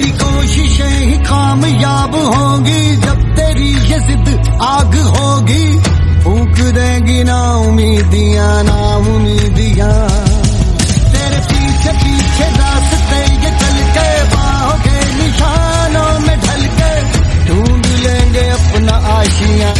तेरी कोशिशें ही कामयाब होंगी, जब तेरी ये जिद आग होगी। फूक देगी ना उम्मीदियाँ ना उम्मीदियाँ। तेरे पीछे पीछे रास्ते ये चल के बाहों के निशानों में ढल के ढूंढ लेंगे अपना आशिया।